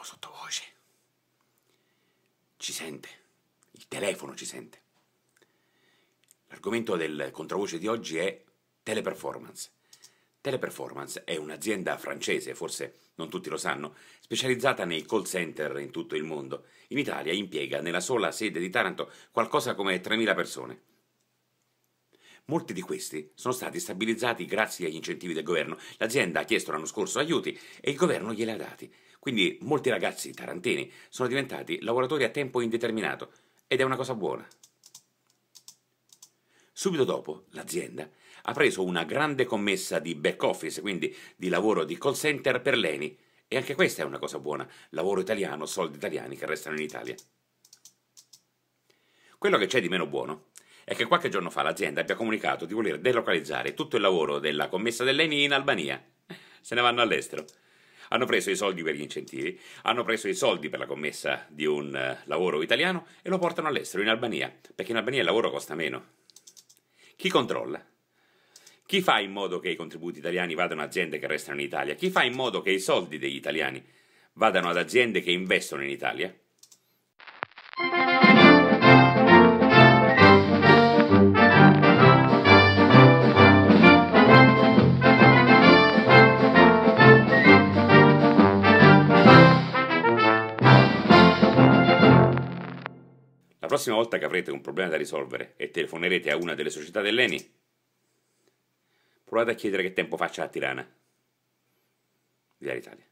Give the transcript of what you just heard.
parliamo sottovoce. Ci sente, il telefono ci sente. L'argomento del contravoce di oggi è teleperformance. Teleperformance è un'azienda francese, forse non tutti lo sanno, specializzata nei call center in tutto il mondo. In Italia impiega nella sola sede di Taranto qualcosa come 3.000 persone. Molti di questi sono stati stabilizzati grazie agli incentivi del governo. L'azienda ha chiesto l'anno scorso aiuti e il governo glieli ha dati. Quindi molti ragazzi tarantini sono diventati lavoratori a tempo indeterminato ed è una cosa buona. Subito dopo, l'azienda ha preso una grande commessa di back office, quindi di lavoro di call center per l'ENI. E anche questa è una cosa buona, lavoro italiano, soldi italiani che restano in Italia. Quello che c'è di meno buono è che qualche giorno fa l'azienda abbia comunicato di voler delocalizzare tutto il lavoro della commessa dell'ENI in Albania. Se ne vanno all'estero. Hanno preso i soldi per gli incentivi, hanno preso i soldi per la commessa di un uh, lavoro italiano e lo portano all'estero, in Albania, perché in Albania il lavoro costa meno. Chi controlla? Chi fa in modo che i contributi italiani vadano a aziende che restano in Italia? Chi fa in modo che i soldi degli italiani vadano ad aziende che investono in Italia? Prossima volta che avrete un problema da risolvere e telefonerete a una delle società dell'ENI, provate a chiedere che tempo faccia a Tirana. Via l'Italia.